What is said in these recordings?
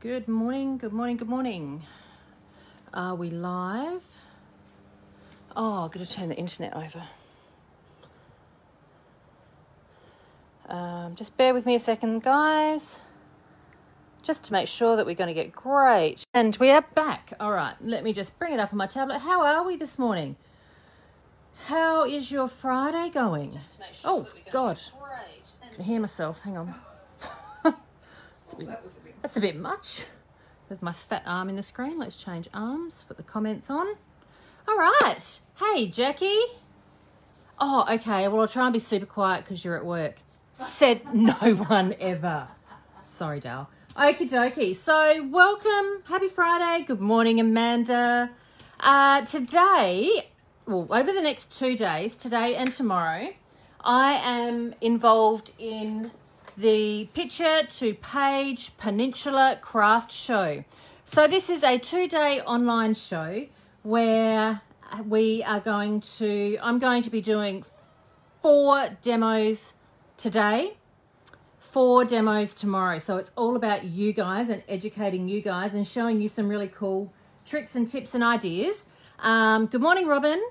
Good morning, good morning, good morning. Are we live? Oh, I've got to turn the internet over. Um, just bear with me a second, guys. Just to make sure that we're going to get great. And we are back. All right, let me just bring it up on my tablet. How are we this morning? How is your Friday going? Sure oh, God. I can hear myself. Hang on. that's, a bit, that's a bit much. With my fat arm in the screen. Let's change arms. Put the comments on. All right. Hey, Jackie. Oh, okay. Well, I'll try and be super quiet because you're at work. Said no one ever. Sorry, Dal. Okie dokie. So, welcome. Happy Friday. Good morning, Amanda. Uh, today, well, over the next two days, today and tomorrow, I am involved in the Picture to Page Peninsula Craft Show. So, this is a two day online show where we are going to, I'm going to be doing four demos today, four demos tomorrow. So it's all about you guys and educating you guys and showing you some really cool tricks and tips and ideas. Um, good morning, Robin.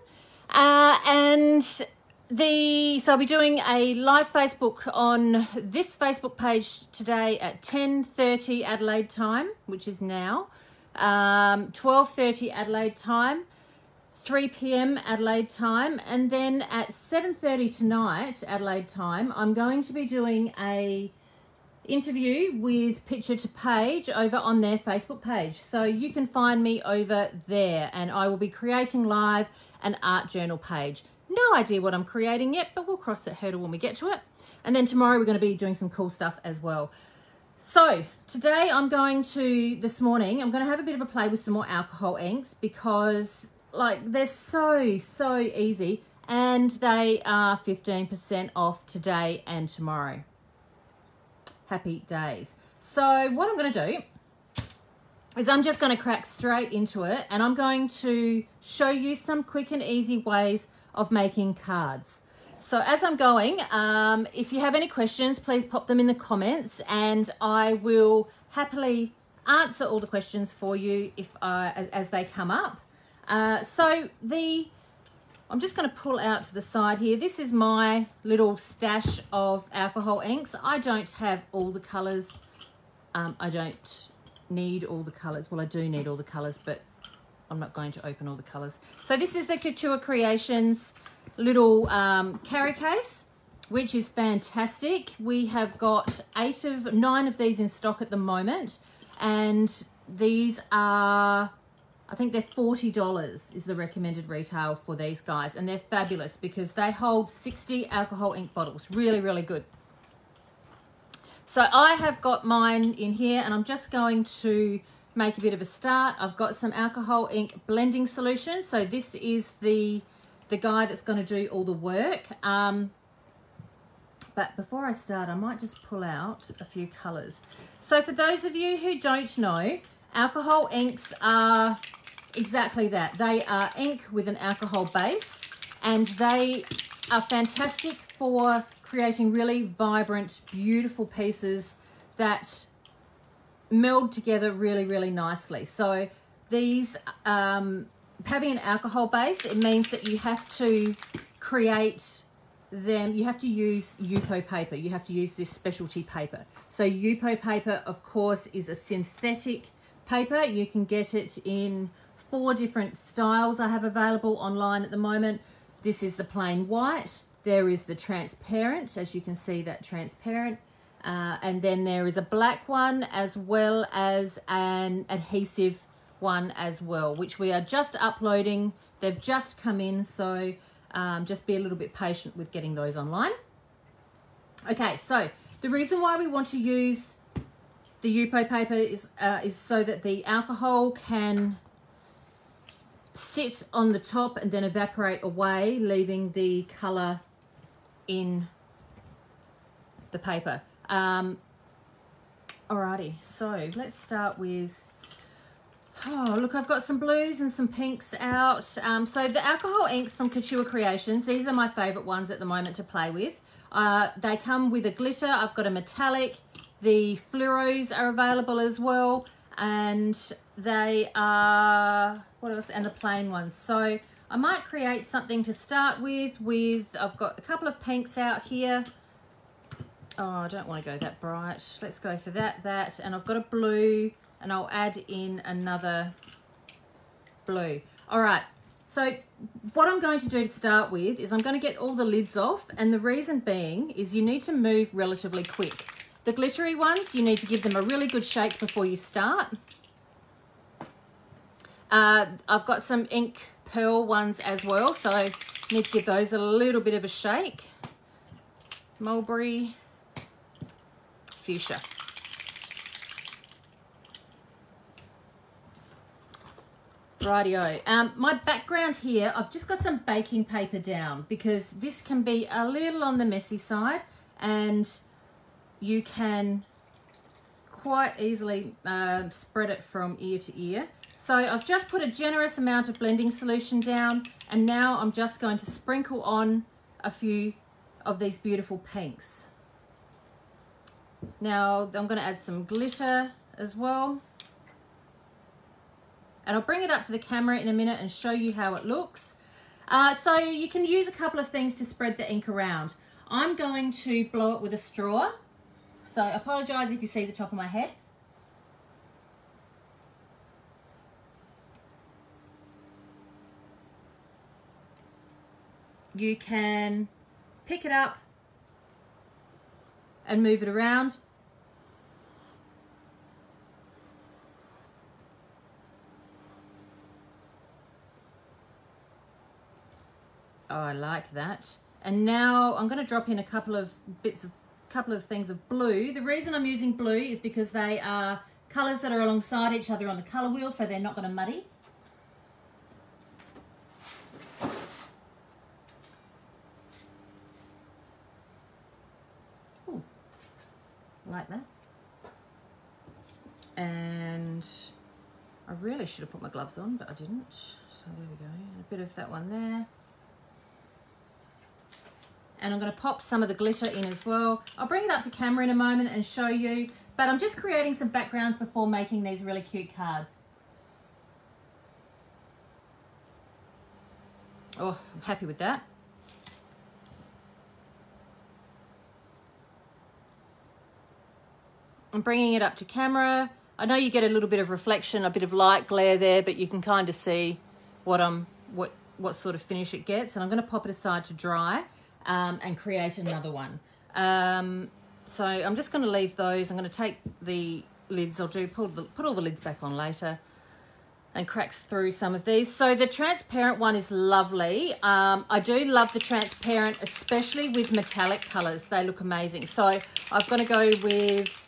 Uh, and the so I'll be doing a live Facebook on this Facebook page today at 10:30 Adelaide time, which is now, um, 12:30 Adelaide time. 3 p.m. Adelaide time, and then at 7:30 tonight Adelaide time, I'm going to be doing a interview with Picture to Page over on their Facebook page. So you can find me over there, and I will be creating live an art journal page. No idea what I'm creating yet, but we'll cross that hurdle when we get to it. And then tomorrow we're going to be doing some cool stuff as well. So today I'm going to, this morning, I'm going to have a bit of a play with some more alcohol inks because like they're so, so easy and they are 15% off today and tomorrow. Happy days. So what I'm going to do is I'm just going to crack straight into it and I'm going to show you some quick and easy ways of making cards. So as I'm going, um, if you have any questions, please pop them in the comments and I will happily answer all the questions for you if uh, as, as they come up. Uh, so the, I'm just going to pull out to the side here. This is my little stash of alcohol inks. I don't have all the colours. Um, I don't need all the colours. Well, I do need all the colours, but I'm not going to open all the colours. So this is the Couture Creations little um, carry case, which is fantastic. We have got eight of, nine of these in stock at the moment. And these are I think they're $40 is the recommended retail for these guys. And they're fabulous because they hold 60 alcohol ink bottles. Really, really good. So I have got mine in here and I'm just going to make a bit of a start. I've got some alcohol ink blending solution. So this is the, the guy that's going to do all the work. Um, but before I start, I might just pull out a few colours. So for those of you who don't know, alcohol inks are exactly that. They are ink with an alcohol base and they are fantastic for creating really vibrant, beautiful pieces that meld together really, really nicely. So these, um, having an alcohol base, it means that you have to create them, you have to use Yupo paper. You have to use this specialty paper. So Yupo paper, of course, is a synthetic paper. You can get it in four different styles I have available online at the moment. This is the plain white. There is the transparent, as you can see that transparent. Uh, and then there is a black one as well as an adhesive one as well, which we are just uploading. They've just come in, so um, just be a little bit patient with getting those online. Okay, so the reason why we want to use the Yupo paper is, uh, is so that the alcohol can sit on the top and then evaporate away, leaving the colour in the paper. Um, alrighty, so let's start with, oh, look, I've got some blues and some pinks out. Um, so the alcohol inks from Couture Creations, these are my favourite ones at the moment to play with. Uh, they come with a glitter. I've got a metallic. The fluoros are available as well. and they are what else and the plain ones so I might create something to start with with I've got a couple of pinks out here oh I don't want to go that bright let's go for that that and I've got a blue and I'll add in another blue all right so what I'm going to do to start with is I'm going to get all the lids off and the reason being is you need to move relatively quick the glittery ones, you need to give them a really good shake before you start. Uh, I've got some ink pearl ones as well, so need to give those a little bit of a shake. Mulberry, fuchsia. Rightio. Um, my background here, I've just got some baking paper down because this can be a little on the messy side and you can quite easily uh, spread it from ear to ear. So I've just put a generous amount of blending solution down and now I'm just going to sprinkle on a few of these beautiful pinks. Now I'm going to add some glitter as well. And I'll bring it up to the camera in a minute and show you how it looks. Uh, so you can use a couple of things to spread the ink around. I'm going to blow it with a straw so I apologise if you see the top of my head. You can pick it up and move it around. Oh, I like that. And now I'm going to drop in a couple of bits of couple of things of blue. The reason I'm using blue is because they are colours that are alongside each other on the colour wheel, so they're not going to muddy. Like that. And I really should have put my gloves on, but I didn't. So there we go. a bit of that one there and I'm going to pop some of the glitter in as well. I'll bring it up to camera in a moment and show you, but I'm just creating some backgrounds before making these really cute cards. Oh, I'm happy with that. I'm bringing it up to camera. I know you get a little bit of reflection, a bit of light glare there, but you can kind of see what I'm what what sort of finish it gets. And I'm going to pop it aside to dry um, and create another one. Um, so I'm just going to leave those. I'm going to take the lids. I'll do put, the, put all the lids back on later and cracks through some of these. So the transparent one is lovely. Um, I do love the transparent, especially with metallic colours. They look amazing. So I've got to go with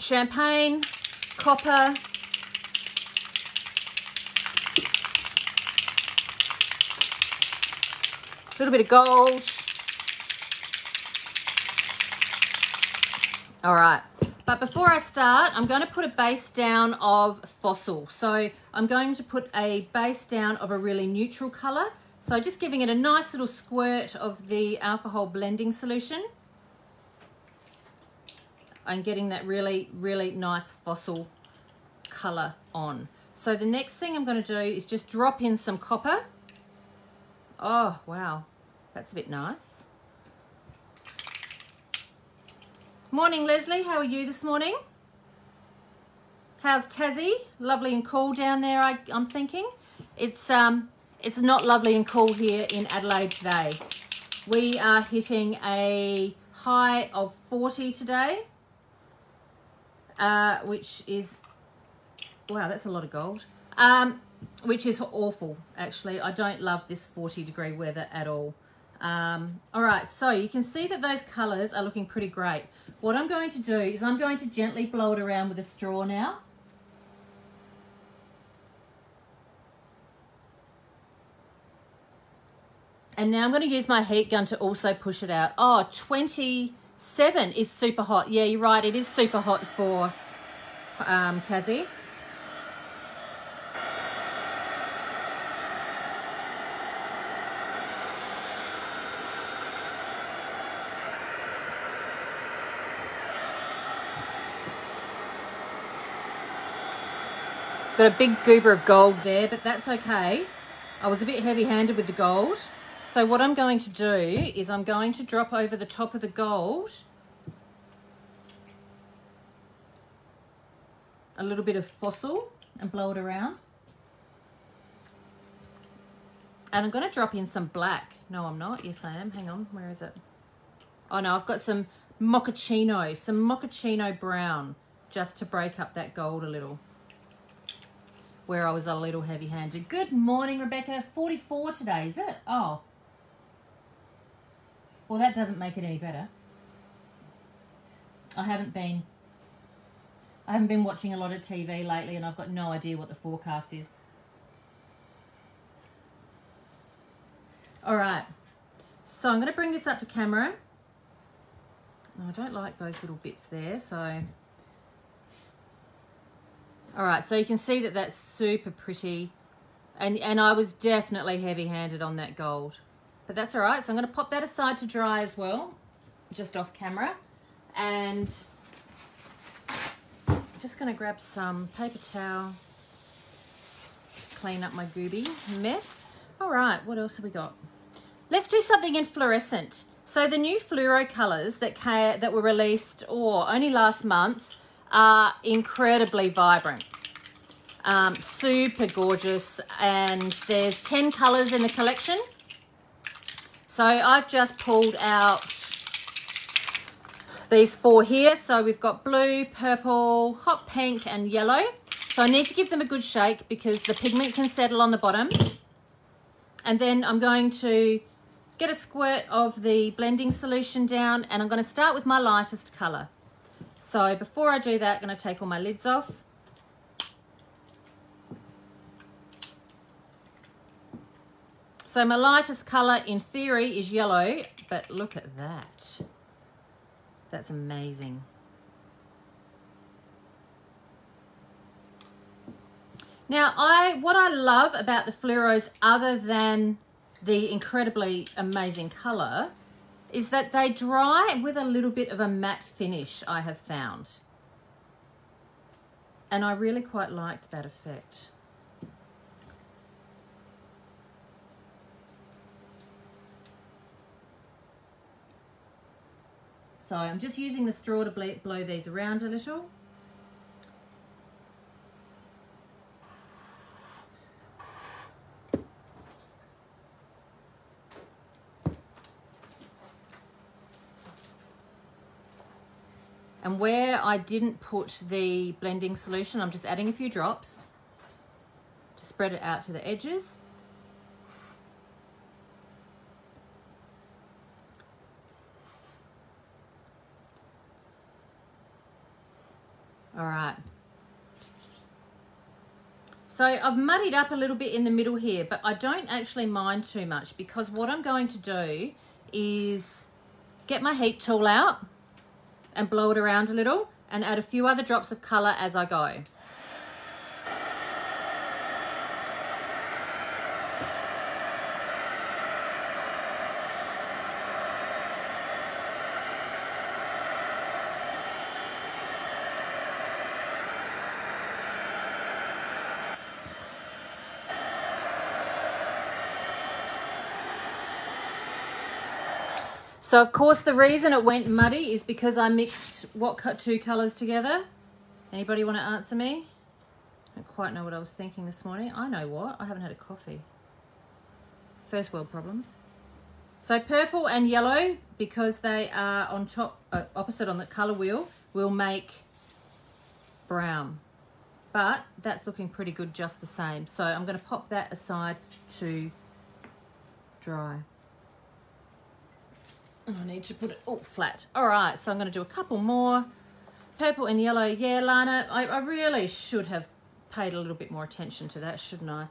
champagne, copper, A little bit of gold. All right. But before I start, I'm going to put a base down of Fossil. So I'm going to put a base down of a really neutral colour. So just giving it a nice little squirt of the alcohol blending solution. And getting that really, really nice Fossil colour on. So the next thing I'm going to do is just drop in some copper. Oh, wow. That's a bit nice. Morning, Leslie. How are you this morning? How's Tassie? Lovely and cool down there, I, am thinking. It's, um, it's not lovely and cool here in Adelaide today. We are hitting a high of 40 today, uh, which is, wow, that's a lot of gold. Um, which is awful, actually. I don't love this 40 degree weather at all. Um, all right, so you can see that those colors are looking pretty great. What I'm going to do is I'm going to gently blow it around with a straw now. And now I'm going to use my heat gun to also push it out. Oh, 27 is super hot. Yeah, you're right. It is super hot for um, Tassie. Got a big goober of gold there, but that's okay. I was a bit heavy-handed with the gold. So what I'm going to do is I'm going to drop over the top of the gold a little bit of fossil and blow it around. And I'm going to drop in some black. No, I'm not. Yes, I am. Hang on. Where is it? Oh, no. I've got some mochaccino, some mochaccino brown, just to break up that gold a little. Where I was a little heavy-handed. Good morning, Rebecca. 44 today, is it? Oh. Well, that doesn't make it any better. I haven't been... I haven't been watching a lot of TV lately and I've got no idea what the forecast is. All right, so I'm going to bring this up to camera. I don't like those little bits there, so... All right, so you can see that that's super pretty. And, and I was definitely heavy-handed on that gold. But that's all right, so I'm going to pop that aside to dry as well, just off camera. And I'm just going to grab some paper towel to clean up my gooby mess. All right, what else have we got? Let's do something in fluorescent. So the new fluoro colours that, came, that were released or oh, only last month are incredibly vibrant. Um, super gorgeous and there's 10 colours in the collection. So I've just pulled out these four here. So we've got blue, purple, hot pink and yellow. So I need to give them a good shake because the pigment can settle on the bottom. And then I'm going to get a squirt of the blending solution down and I'm going to start with my lightest colour. So before I do that, I'm going to take all my lids off. So my lightest colour in theory is yellow, but look at that. That's amazing. Now, I what I love about the fluoros other than the incredibly amazing color is that they dry with a little bit of a matte finish I have found. And I really quite liked that effect. So I'm just using the straw to blow these around a little. And where I didn't put the blending solution, I'm just adding a few drops to spread it out to the edges. All right. So I've muddied up a little bit in the middle here, but I don't actually mind too much because what I'm going to do is get my heat tool out and blow it around a little and add a few other drops of colour as I go. So of course the reason it went muddy is because I mixed what cut two colours together. Anybody want to answer me? I don't quite know what I was thinking this morning. I know what. I haven't had a coffee. First world problems. So purple and yellow, because they are on top, uh, opposite on the colour wheel, will make brown. But that's looking pretty good just the same. So I'm going to pop that aside to dry. Oh, I need to put it all flat. All right, so I'm going to do a couple more. Purple and yellow. Yeah, Lana, I, I really should have paid a little bit more attention to that, shouldn't I?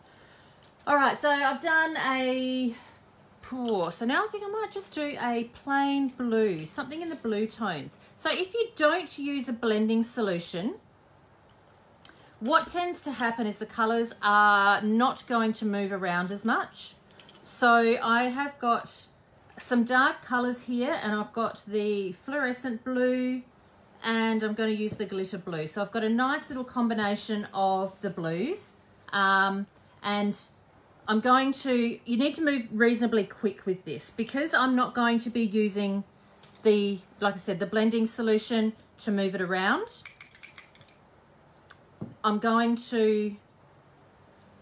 All right, so I've done a pour. So now I think I might just do a plain blue, something in the blue tones. So if you don't use a blending solution, what tends to happen is the colors are not going to move around as much. So I have got some dark colors here and I've got the fluorescent blue and I'm going to use the glitter blue. So I've got a nice little combination of the blues um, and I'm going to, you need to move reasonably quick with this because I'm not going to be using the, like I said, the blending solution to move it around. I'm going to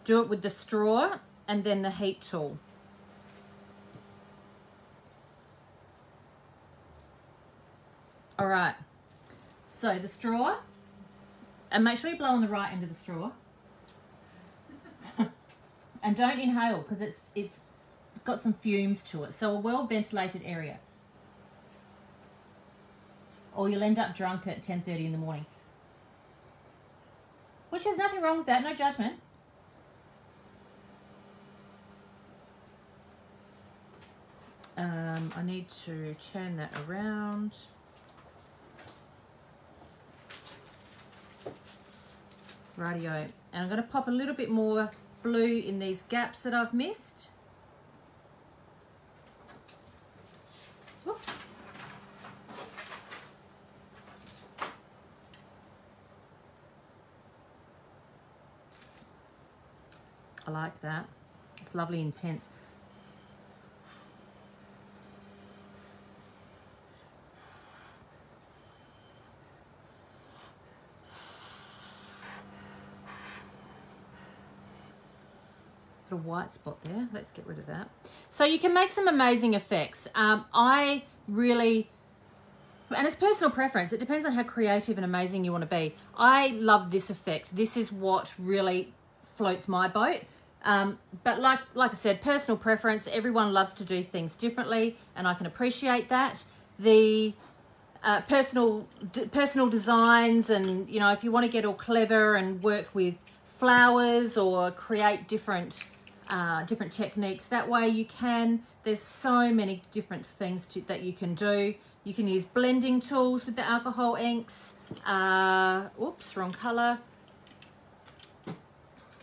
do it with the straw and then the heat tool. All right, so the straw, and make sure you blow on the right end of the straw. and don't inhale because it's it's got some fumes to it. So a well ventilated area. Or you'll end up drunk at 10.30 in the morning. Which there's nothing wrong with that, no judgment. Um, I need to turn that around. Radio. And I'm going to pop a little bit more blue in these gaps that I've missed. Whoops. I like that. It's lovely intense. White spot there. Let's get rid of that. So you can make some amazing effects. Um, I really, and it's personal preference. It depends on how creative and amazing you want to be. I love this effect. This is what really floats my boat. Um, but like like I said, personal preference. Everyone loves to do things differently, and I can appreciate that. The uh, personal personal designs, and you know, if you want to get all clever and work with flowers or create different uh, different techniques. That way you can, there's so many different things to, that you can do. You can use blending tools with the alcohol inks. Uh, oops, wrong color.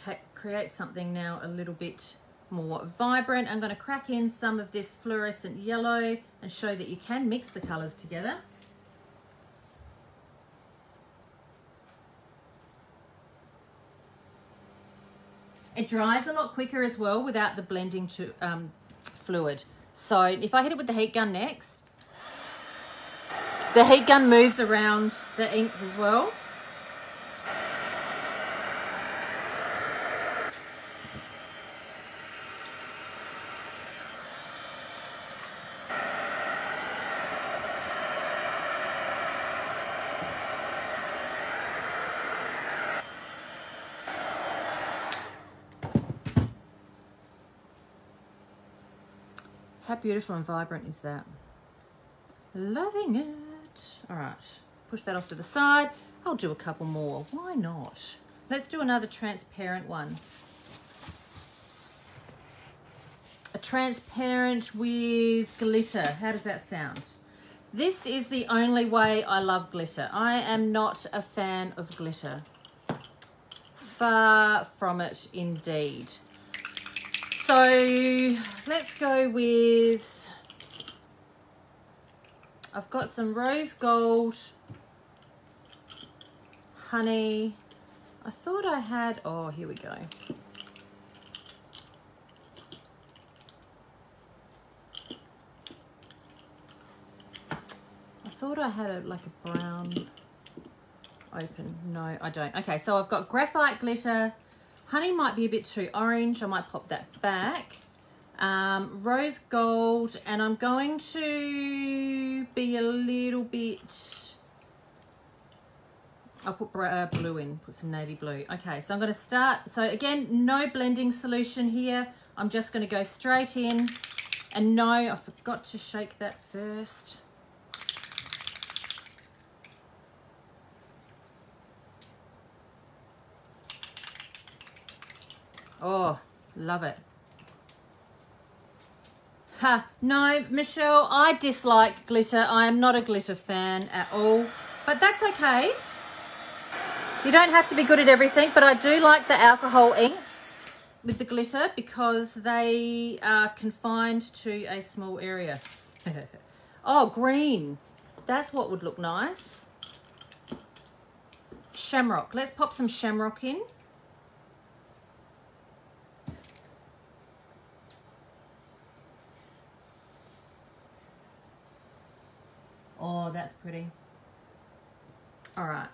Okay, create something now a little bit more vibrant. I'm going to crack in some of this fluorescent yellow and show that you can mix the colors together. It dries a lot quicker as well without the blending to, um, fluid. So if I hit it with the heat gun next, the heat gun moves around the ink as well. How beautiful and vibrant is that? Loving it. All right, push that off to the side. I'll do a couple more. Why not? Let's do another transparent one. A transparent with glitter. How does that sound? This is the only way I love glitter. I am not a fan of glitter. Far from it indeed. So let's go with, I've got some rose gold, honey. I thought I had, oh, here we go. I thought I had a, like a brown open. No, I don't. Okay, so I've got graphite glitter, Honey might be a bit too orange. I might pop that back. Um, rose gold. And I'm going to be a little bit... I'll put uh, blue in, put some navy blue. Okay, so I'm going to start. So again, no blending solution here. I'm just going to go straight in. And no, I forgot to shake that first. Oh, love it. Ha, no, Michelle, I dislike glitter. I am not a glitter fan at all, but that's okay. You don't have to be good at everything, but I do like the alcohol inks with the glitter because they are confined to a small area. oh, green. That's what would look nice. shamrock. Let's pop some shamrock in. Oh, that's pretty. All right.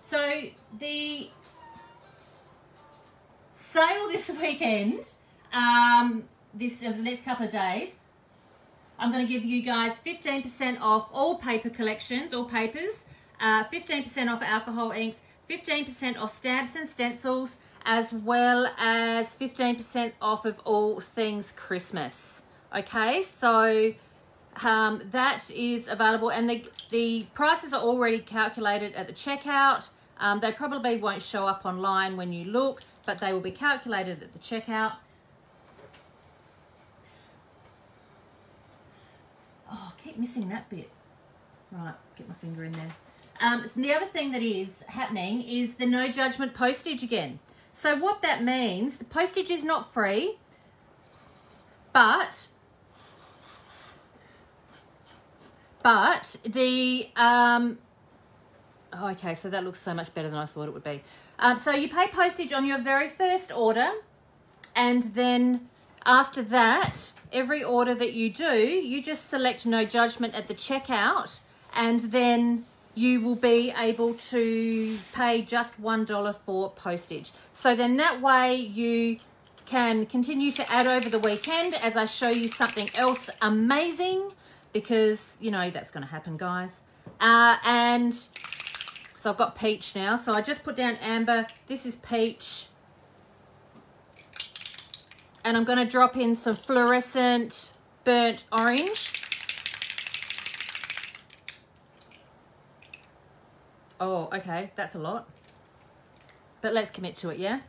So the sale this weekend, um, this uh, the next couple of days, I'm going to give you guys 15% off all paper collections, all papers, 15% uh, off alcohol inks, 15% off stamps and stencils, as well as 15% off of all things Christmas. Okay, so um, that is available and the, the prices are already calculated at the checkout. Um, they probably won't show up online when you look, but they will be calculated at the checkout. Oh, I keep missing that bit. Right, get my finger in there. Um, the other thing that is happening is the no judgment postage again. So what that means, the postage is not free, but but the um, oh, okay, so that looks so much better than I thought it would be. Um, so you pay postage on your very first order, and then after that, every order that you do, you just select no judgment at the checkout, and then you will be able to pay just $1 for postage. So then that way you can continue to add over the weekend as I show you something else amazing because, you know, that's going to happen, guys. Uh, and so I've got peach now. So I just put down amber. This is peach. And I'm going to drop in some fluorescent burnt orange. Oh, okay, that's a lot. But let's commit to it, yeah?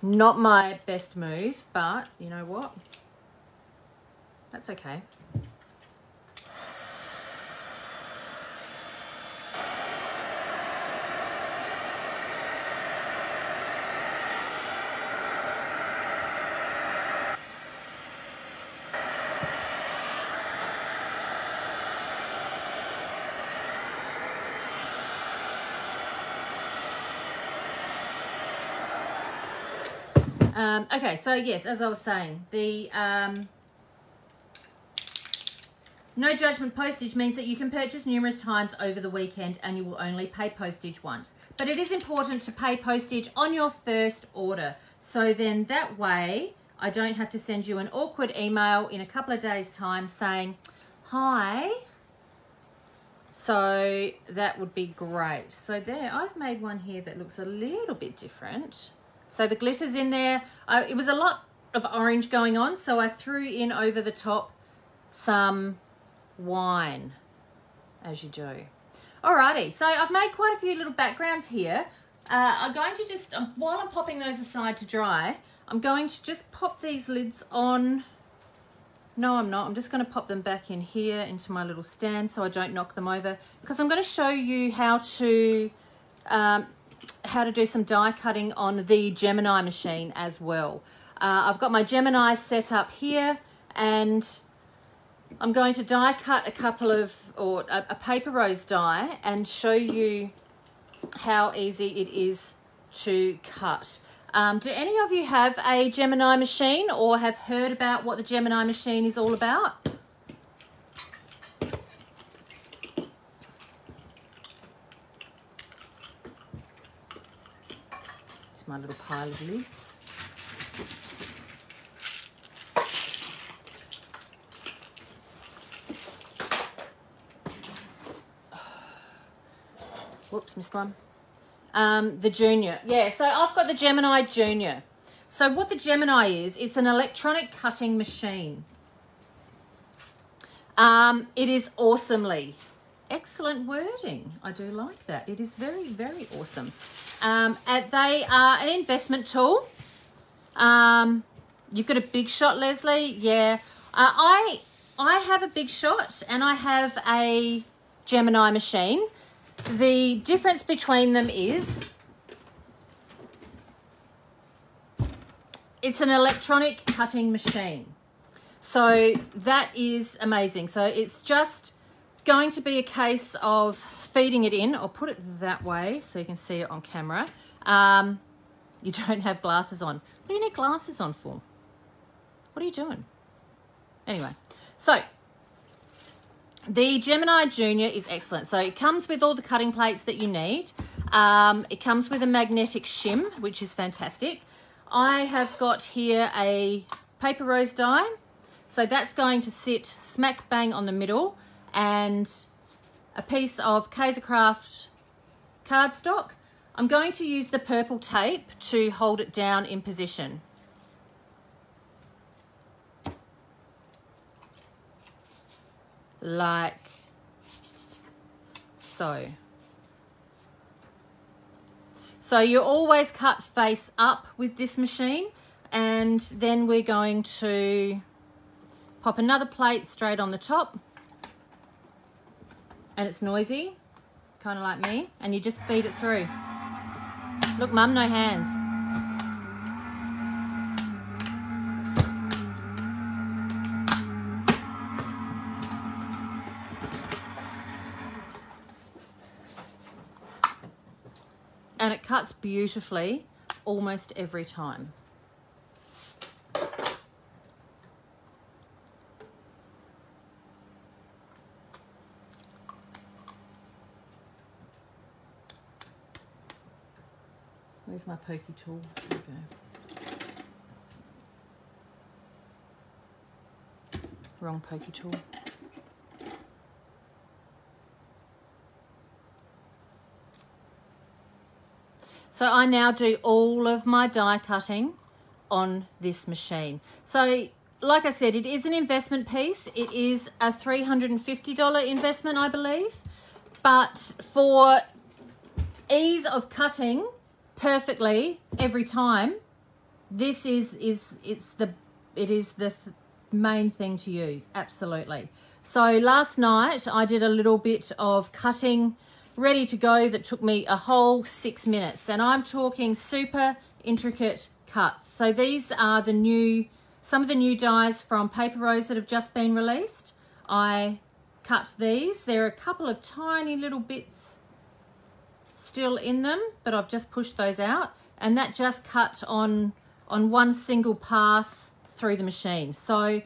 Not my best move, but you know what? That's okay. Um, okay, so yes, as I was saying, the um, no judgment postage means that you can purchase numerous times over the weekend and you will only pay postage once. But it is important to pay postage on your first order. So then that way, I don't have to send you an awkward email in a couple of days time saying, hi. So that would be great. So there, I've made one here that looks a little bit different. So the glitter's in there. I, it was a lot of orange going on, so I threw in over the top some wine, as you do. Alrighty, so I've made quite a few little backgrounds here. Uh, I'm going to just, um, while I'm popping those aside to dry, I'm going to just pop these lids on. No, I'm not. I'm just going to pop them back in here into my little stand so I don't knock them over because I'm going to show you how to um, how to do some die cutting on the Gemini machine as well. Uh, I've got my Gemini set up here and I'm going to die cut a couple of, or a, a paper rose die and show you how easy it is to cut. Um, do any of you have a Gemini machine or have heard about what the Gemini machine is all about? My little pile of lids. Whoops, missed one. Um, the Junior. Yeah, so I've got the Gemini Junior. So what the Gemini is, it's an electronic cutting machine. Um, it is awesomely. Excellent wording. I do like that. It is very, very awesome. Um, they are an investment tool. Um, you've got a big shot, Leslie. Yeah, uh, I I have a big shot and I have a Gemini machine. the difference between them is it's an electronic cutting machine. So that is amazing. So it's just going to be a case of feeding it in. I'll put it that way so you can see it on camera. Um, you don't have glasses on. What do you need glasses on for? What are you doing? Anyway, so the Gemini Junior is excellent. So it comes with all the cutting plates that you need. Um, it comes with a magnetic shim, which is fantastic. I have got here a paper rose die. So that's going to sit smack bang on the middle and a piece of Kaisercraft cardstock. I'm going to use the purple tape to hold it down in position. Like so. So you always cut face up with this machine and then we're going to pop another plate straight on the top and it's noisy, kind of like me, and you just feed it through. Look, mum, no hands. And it cuts beautifully almost every time. Where's my pokey tool? There we go. Wrong pokey tool. So I now do all of my die cutting on this machine. So like I said, it is an investment piece. It is a $350 investment, I believe. But for ease of cutting, perfectly every time, this is is it's the it is the th main thing to use. Absolutely. So last night I did a little bit of cutting ready to go that took me a whole six minutes and I'm talking super intricate cuts. So these are the new, some of the new dies from Paper Rose that have just been released. I cut these. There are a couple of tiny little bits still in them, but I've just pushed those out. And that just cut on, on one single pass through the machine. So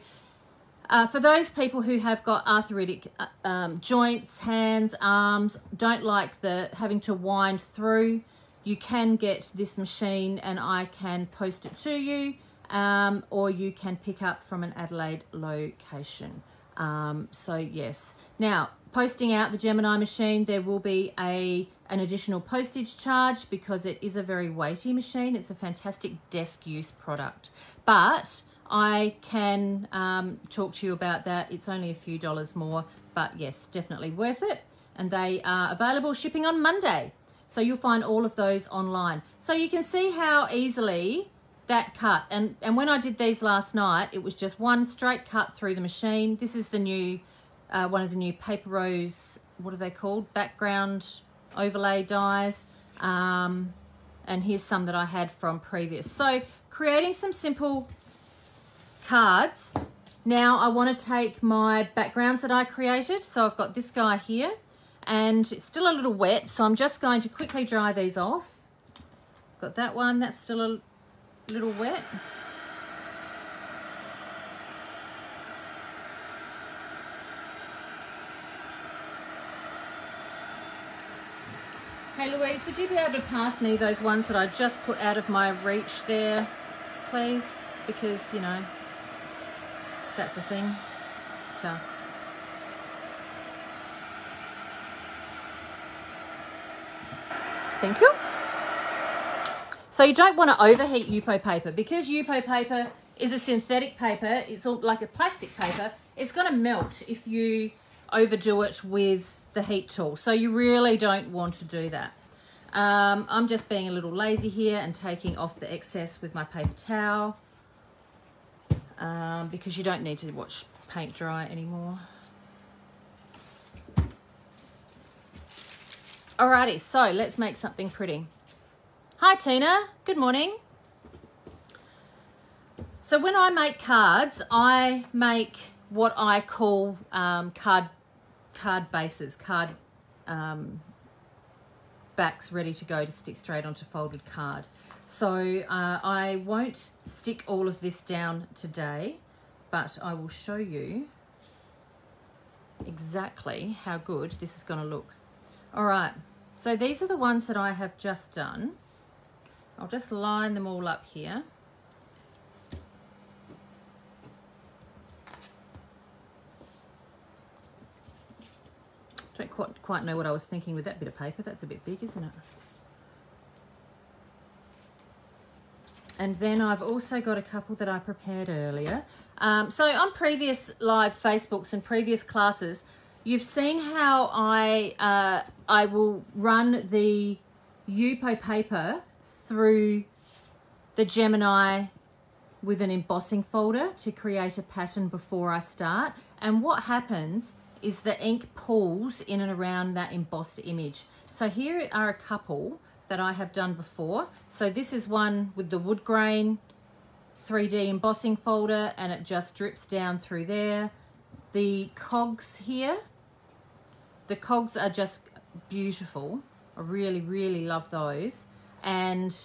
uh, for those people who have got arthritic uh, um, joints, hands, arms, don't like the having to wind through, you can get this machine and I can post it to you um, or you can pick up from an Adelaide location. Um, so yes. Now, posting out the Gemini machine, there will be a an additional postage charge because it is a very weighty machine. It's a fantastic desk use product. But I can um, talk to you about that. It's only a few dollars more, but yes, definitely worth it. And they are available shipping on Monday. So you'll find all of those online. So you can see how easily that cut. And, and when I did these last night, it was just one straight cut through the machine. This is the new, uh, one of the new Paper Rose, what are they called? Background overlay dies. Um, and here's some that I had from previous. So creating some simple cards. Now I want to take my backgrounds that I created. So I've got this guy here and it's still a little wet. So I'm just going to quickly dry these off. Got that one, that's still a little wet. Hey Louise, would you be able to pass me those ones that I just put out of my reach there, please? Because, you know, that's a thing. Ciao. Thank you. So you don't want to overheat Yupo paper because Yupo paper is a synthetic paper. It's all like a plastic paper. It's going to melt if you overdo it with the heat tool. So you really don't want to do that. Um, I'm just being a little lazy here and taking off the excess with my paper towel um, because you don't need to watch paint dry anymore. Alrighty, so let's make something pretty. Hi Tina, good morning. So when I make cards, I make what I call um, card card bases, card um, backs ready to go to stick straight onto folded card. So uh, I won't stick all of this down today, but I will show you exactly how good this is going to look. All right, so these are the ones that I have just done. I'll just line them all up here. Don't quite, quite know what I was thinking with that bit of paper. That's a bit big, isn't it? And then I've also got a couple that I prepared earlier. Um, so on previous live Facebooks and previous classes, you've seen how I, uh, I will run the Yupo paper through the Gemini with an embossing folder to create a pattern before I start. And what happens is the ink pulls in and around that embossed image. So here are a couple that I have done before. So this is one with the wood grain 3D embossing folder and it just drips down through there. The cogs here, the cogs are just beautiful. I really, really love those. And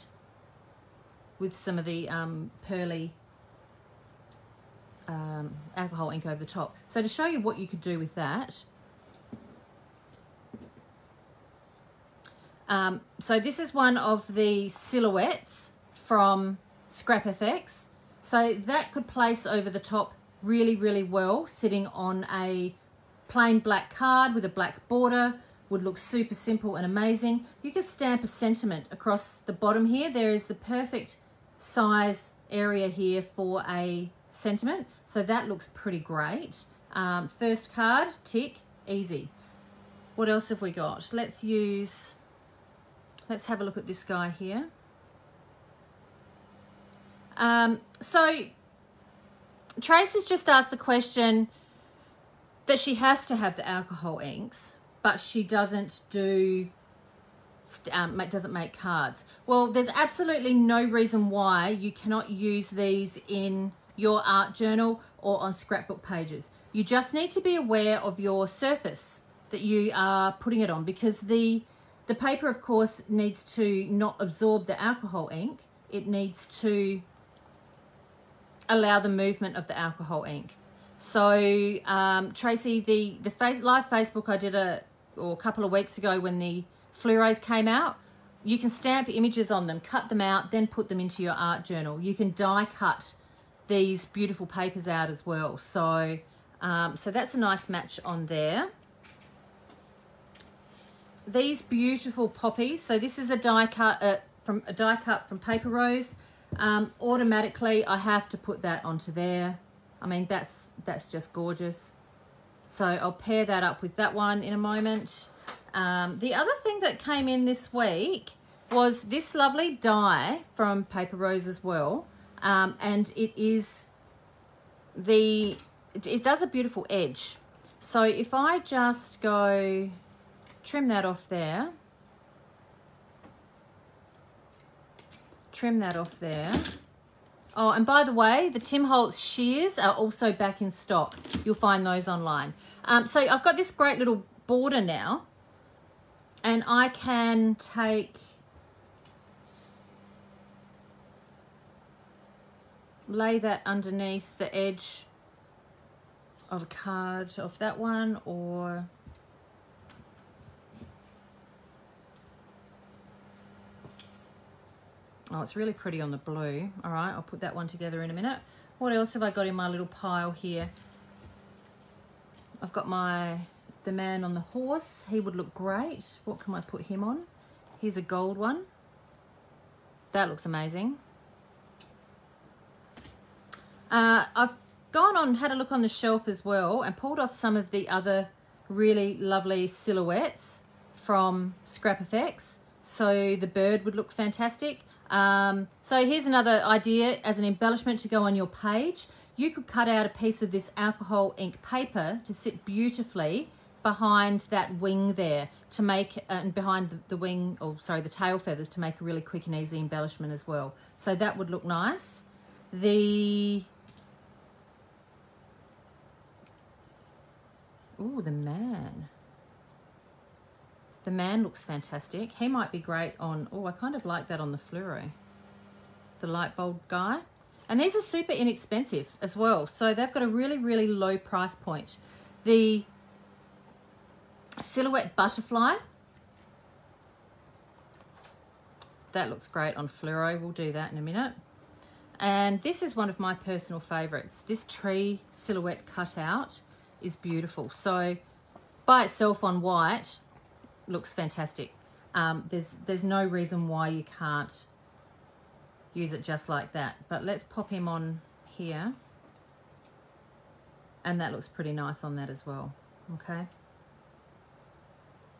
with some of the um, pearly um, alcohol ink over the top. So to show you what you could do with that, um, so this is one of the silhouettes from Scrap FX. So that could place over the top really, really well, sitting on a plain black card with a black border, would look super simple and amazing. You can stamp a sentiment across the bottom here. There is the perfect size area here for a sentiment. So that looks pretty great. Um, first card, tick, easy. What else have we got? Let's use, let's have a look at this guy here. Um, so Trace has just asked the question that she has to have the alcohol inks, but she doesn't do um, doesn't make cards. Well, there's absolutely no reason why you cannot use these in your art journal or on scrapbook pages. You just need to be aware of your surface that you are putting it on because the the paper of course needs to not absorb the alcohol ink. It needs to allow the movement of the alcohol ink. So um, Tracy the the face, live Facebook I did a or a couple of weeks ago when the fluoros came out you can stamp images on them cut them out then put them into your art journal. You can die cut these beautiful papers out as well. So, um, so that's a nice match on there. These beautiful poppies. So this is a die cut uh, from a die cut from Paper Rose. Um, automatically, I have to put that onto there. I mean, that's that's just gorgeous. So I'll pair that up with that one in a moment. Um, the other thing that came in this week was this lovely die from Paper Rose as well um, and it is the it, does a beautiful edge. So if I just go trim that off there. Trim that off there. Oh and by the way the Tim Holtz shears are also back in stock. You'll find those online. Um, so I've got this great little border now. And I can take lay that underneath the edge of a card of that one or Oh, it's really pretty on the blue. All right, I'll put that one together in a minute. What else have I got in my little pile here? I've got my the man on the horse. He would look great. What can I put him on? Here's a gold one. That looks amazing. Uh, I've gone on, had a look on the shelf as well and pulled off some of the other really lovely silhouettes from Scrap Effects. So the bird would look fantastic. Um, so here's another idea as an embellishment to go on your page. You could cut out a piece of this alcohol ink paper to sit beautifully behind that wing there to make, uh, and behind the, the wing, or sorry, the tail feathers to make a really quick and easy embellishment as well. So that would look nice. The, oh, the man. The man looks fantastic. He might be great on, oh, I kind of like that on the fluoro. The light bulb guy. And these are super inexpensive as well. So they've got a really, really low price point. The silhouette butterfly. That looks great on fluoro. We'll do that in a minute. And this is one of my personal favorites. This tree silhouette cutout is beautiful. So by itself on white, looks fantastic. Um, there's, there's no reason why you can't use it just like that. But let's pop him on here. And that looks pretty nice on that as well. Okay.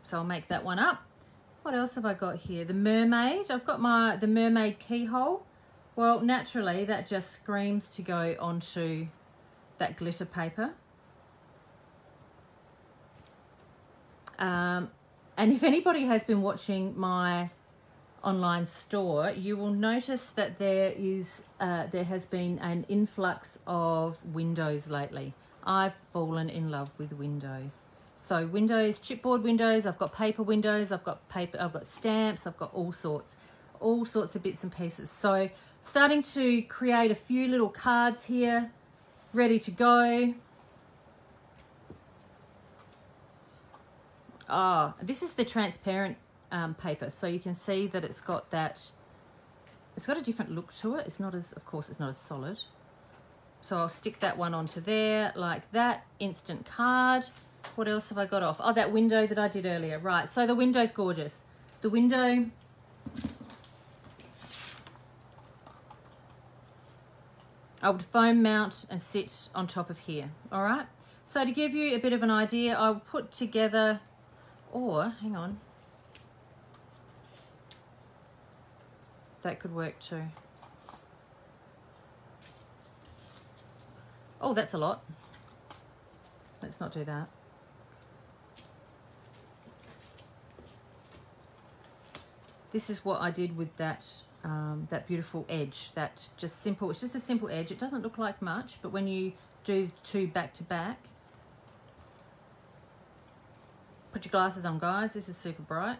So I'll make that one up. What else have I got here? The mermaid. I've got my the mermaid keyhole. Well, naturally, that just screams to go onto that glitter paper. Um, and if anybody has been watching my online store, you will notice that there is uh, there has been an influx of windows lately. I've fallen in love with windows. So windows, chipboard windows, I've got paper windows, I've got paper, I've got stamps, I've got all sorts, all sorts of bits and pieces. So starting to create a few little cards here, ready to go. Oh, this is the transparent um, paper. So you can see that it's got that, it's got a different look to it. It's not as, of course, it's not as solid. So I'll stick that one onto there like that. Instant card. What else have I got off? Oh, that window that I did earlier. Right, so the window's gorgeous. The window... I would foam mount and sit on top of here, all right? So to give you a bit of an idea, I'll put together, or, hang on, that could work too. Oh, that's a lot. Let's not do that. This is what I did with that um, that beautiful edge. That just simple, it's just a simple edge. It doesn't look like much, but when you do two back to back, put your glasses on guys, this is super bright.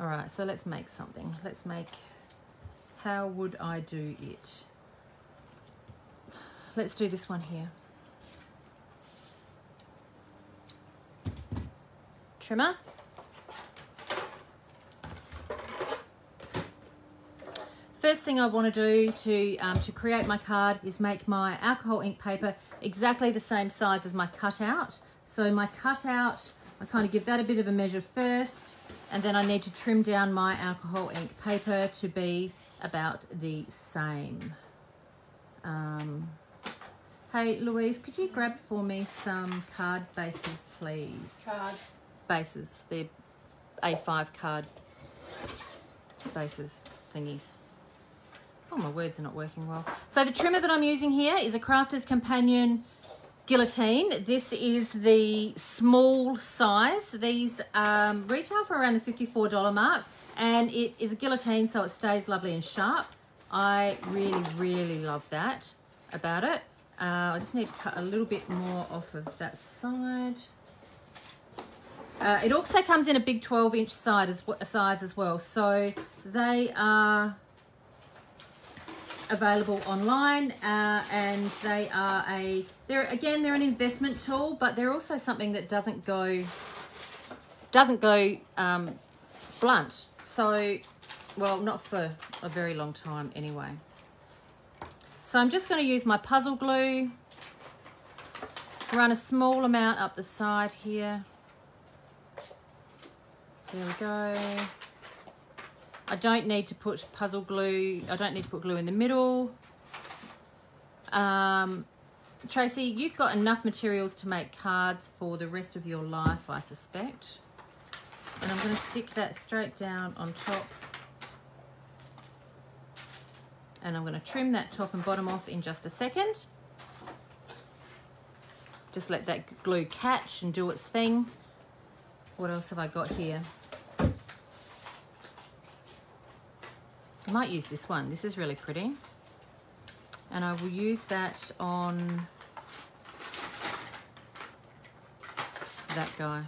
All right, so let's make something. Let's make, how would I do it? Let's do this one here. Trimmer. First thing I want to do to, um, to create my card is make my alcohol ink paper exactly the same size as my cutout. So my cutout, I kind of give that a bit of a measure first and then I need to trim down my alcohol ink paper to be about the same. Um, hey Louise, could you grab for me some card bases please? Card. Bases, they're A5 card bases thingies. Oh, my words are not working well. So the trimmer that I'm using here is a Crafter's Companion guillotine. This is the small size. These um, retail for around the $54 mark and it is a guillotine so it stays lovely and sharp. I really, really love that about it. Uh, I just need to cut a little bit more off of that side. Uh, it also comes in a big 12 inch as, size as well. So they are available online uh, and they are a they're again they're an investment tool but they're also something that doesn't go doesn't go um, blunt. So well not for a very long time anyway. So I'm just going to use my puzzle glue run a small amount up the side here. There we go I don't need to put puzzle glue. I don't need to put glue in the middle. Um, Tracy, you've got enough materials to make cards for the rest of your life, I suspect. And I'm going to stick that straight down on top And I'm going to trim that top and bottom off in just a second. Just let that glue catch and do its thing. What else have I got here? Might use this one. This is really pretty. And I will use that on that guy.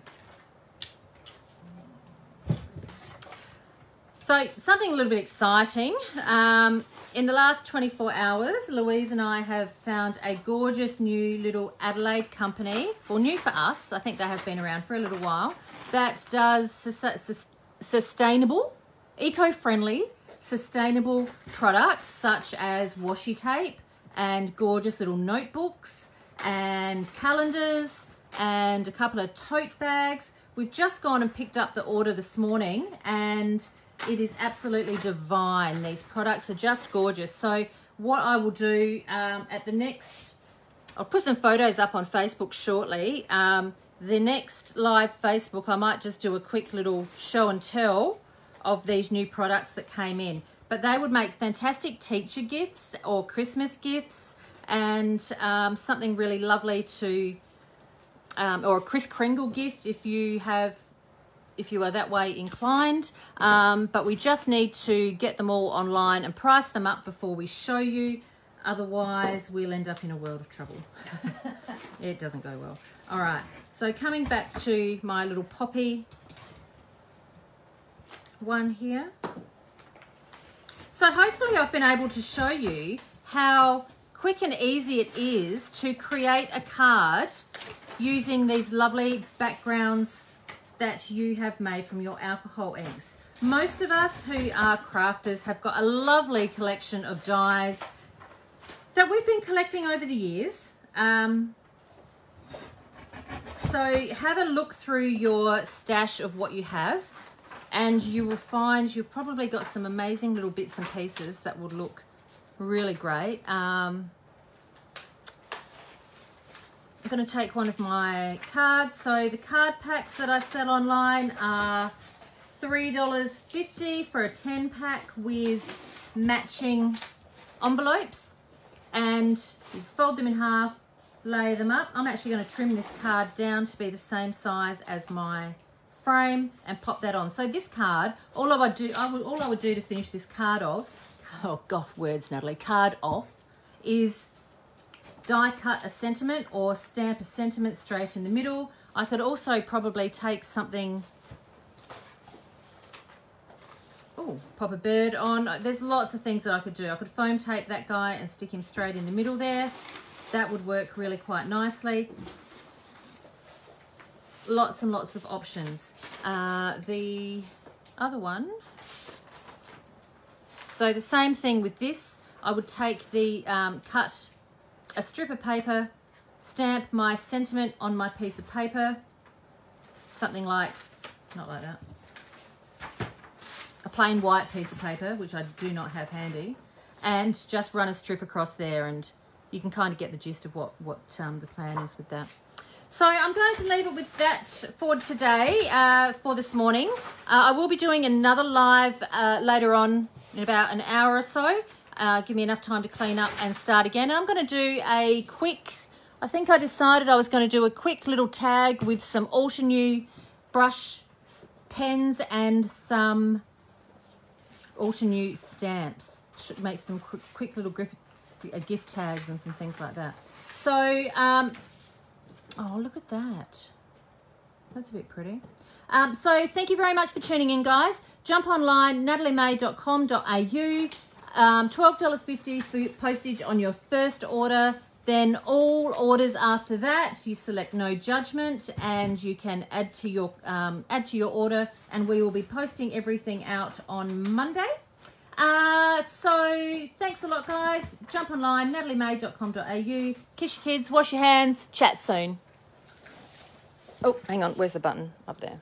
So something a little bit exciting. Um, in the last 24 hours, Louise and I have found a gorgeous new little Adelaide company, well new for us, I think they have been around for a little while, that does sustainable, eco-friendly, sustainable products such as washi tape and gorgeous little notebooks and calendars and a couple of tote bags. We've just gone and picked up the order this morning and it is absolutely divine. These products are just gorgeous. So what I will do um, at the next, I'll put some photos up on Facebook shortly. Um, the next live Facebook, I might just do a quick little show and tell of these new products that came in. But they would make fantastic teacher gifts or Christmas gifts and um, something really lovely to, um, or a Kris Kringle gift if you have if you are that way inclined. Um, but we just need to get them all online and price them up before we show you. Otherwise, we'll end up in a world of trouble. it doesn't go well. All right, so coming back to my little poppy one here. So hopefully I've been able to show you how quick and easy it is to create a card using these lovely backgrounds that you have made from your alcohol inks. Most of us who are crafters have got a lovely collection of dies that we've been collecting over the years. Um, so have a look through your stash of what you have and you will find you've probably got some amazing little bits and pieces that would look really great. Um, I'm going to take one of my cards. So the card packs that I sell online are $3.50 for a 10 pack with matching envelopes. And you just fold them in half, lay them up. I'm actually going to trim this card down to be the same size as my frame and pop that on. So this card, all I would do, I would, all I would do to finish this card off, oh God, words, Natalie, card off, is die cut a sentiment or stamp a sentiment straight in the middle. I could also probably take something, oh, pop a bird on. Uh, there's lots of things that I could do. I could foam tape that guy and stick him straight in the middle there. That would work really quite nicely. Lots and lots of options. Uh, the other one, so the same thing with this. I would take the um, cut a strip of paper, stamp my sentiment on my piece of paper, something like, not like that, a plain white piece of paper, which I do not have handy, and just run a strip across there and you can kind of get the gist of what, what um, the plan is with that. So I'm going to leave it with that for today, uh, for this morning. Uh, I will be doing another live uh, later on in about an hour or so uh, give me enough time to clean up and start again. And I'm going to do a quick, I think I decided I was going to do a quick little tag with some Altenew brush pens and some Altenew stamps. Should make some quick, quick little gift, gift tags and some things like that. So, um, oh, look at that. That's a bit pretty. Um, so thank you very much for tuning in, guys. Jump online, nataliemay.com.au. Um, $12.50 for postage on your first order. Then all orders after that, you select no judgment and you can add to your um, add to your order and we will be posting everything out on Monday. Uh, so thanks a lot guys. Jump online, nataliemay.com.au. Kiss your kids, wash your hands, chat soon. Oh, hang on, where's the button? Up there.